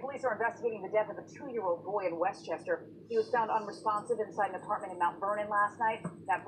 Police are investigating the death of a two-year-old boy in Westchester. He was found unresponsive inside an apartment in Mount Vernon last night. That